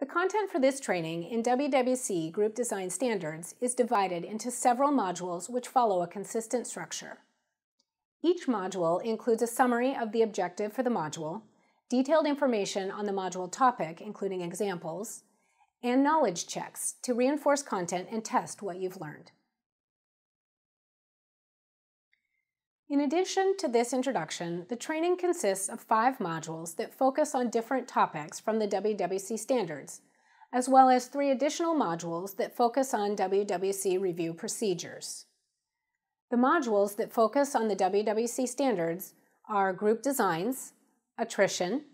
The content for this training in WWC Group Design Standards is divided into several modules which follow a consistent structure. Each module includes a summary of the objective for the module, detailed information on the module topic, including examples, and knowledge checks to reinforce content and test what you've learned. In addition to this introduction, the training consists of five modules that focus on different topics from the WWC standards, as well as three additional modules that focus on WWC review procedures. The modules that focus on the WWC standards are group designs, attrition,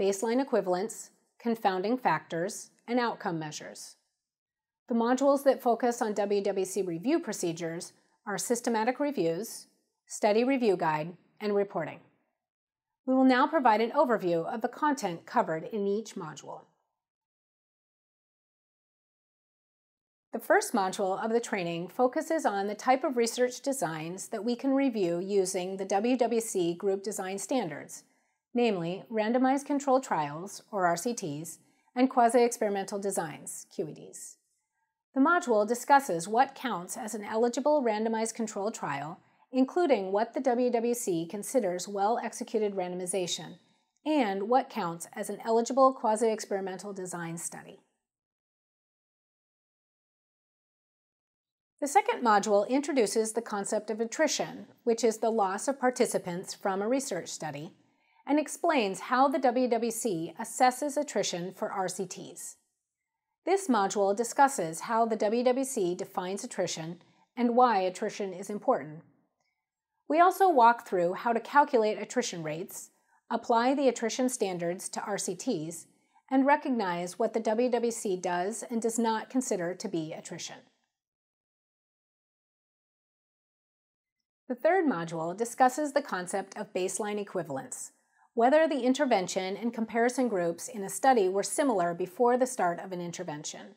baseline equivalence, confounding factors, and outcome measures. The modules that focus on WWC review procedures are systematic reviews, study review guide, and reporting. We will now provide an overview of the content covered in each module. The first module of the training focuses on the type of research designs that we can review using the WWC Group Design Standards, namely randomized controlled trials, or RCTs, and quasi-experimental designs, QEDs. The module discusses what counts as an eligible randomized controlled trial including what the WWC considers well-executed randomization and what counts as an eligible quasi-experimental design study. The second module introduces the concept of attrition, which is the loss of participants from a research study, and explains how the WWC assesses attrition for RCTs. This module discusses how the WWC defines attrition and why attrition is important. We also walk through how to calculate attrition rates, apply the attrition standards to RCTs, and recognize what the WWC does and does not consider to be attrition. The third module discusses the concept of baseline equivalence, whether the intervention and comparison groups in a study were similar before the start of an intervention.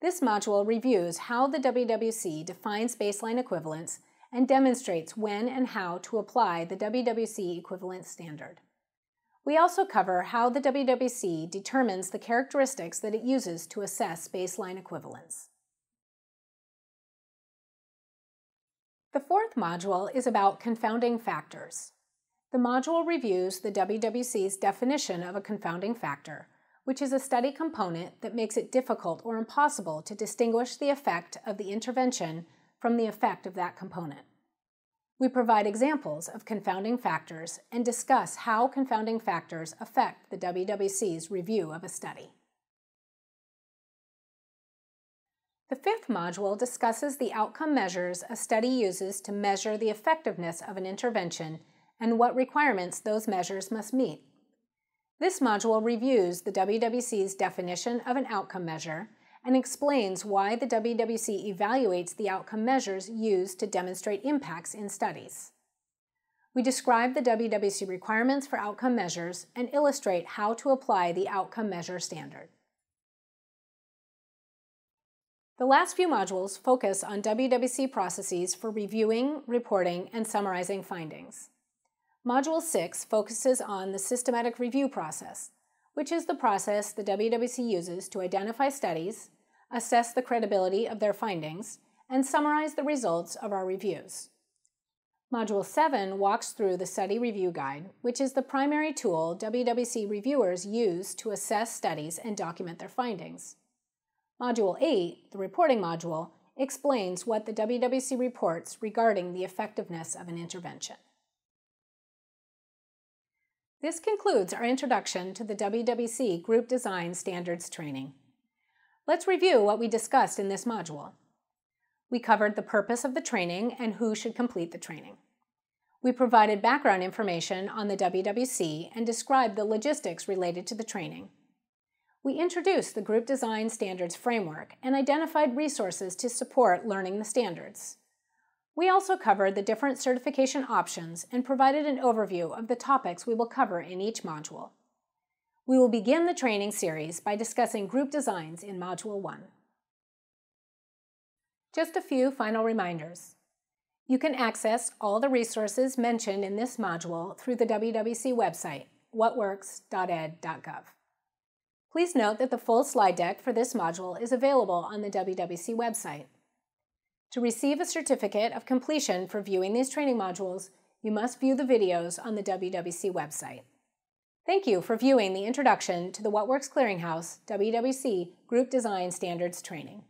This module reviews how the WWC defines baseline equivalence and demonstrates when and how to apply the WWC equivalent standard. We also cover how the WWC determines the characteristics that it uses to assess baseline equivalence. The fourth module is about confounding factors. The module reviews the WWC's definition of a confounding factor, which is a study component that makes it difficult or impossible to distinguish the effect of the intervention from the effect of that component. We provide examples of confounding factors and discuss how confounding factors affect the WWC's review of a study. The fifth module discusses the outcome measures a study uses to measure the effectiveness of an intervention and what requirements those measures must meet. This module reviews the WWC's definition of an outcome measure and explains why the WWC evaluates the outcome measures used to demonstrate impacts in studies. We describe the WWC requirements for outcome measures and illustrate how to apply the outcome measure standard. The last few modules focus on WWC processes for reviewing, reporting, and summarizing findings. Module 6 focuses on the systematic review process, which is the process the WWC uses to identify studies, assess the credibility of their findings, and summarize the results of our reviews. Module 7 walks through the Study Review Guide, which is the primary tool WWC reviewers use to assess studies and document their findings. Module 8, the Reporting module, explains what the WWC reports regarding the effectiveness of an intervention. This concludes our introduction to the WWC Group Design Standards training. Let's review what we discussed in this module. We covered the purpose of the training and who should complete the training. We provided background information on the WWC and described the logistics related to the training. We introduced the Group Design Standards Framework and identified resources to support learning the standards. We also covered the different certification options and provided an overview of the topics we will cover in each module. We will begin the training series by discussing group designs in Module 1. Just a few final reminders. You can access all the resources mentioned in this module through the WWC website, whatworks.ed.gov. Please note that the full slide deck for this module is available on the WWC website. To receive a certificate of completion for viewing these training modules, you must view the videos on the WWC website. Thank you for viewing the introduction to the What Works Clearinghouse WWC Group Design Standards training.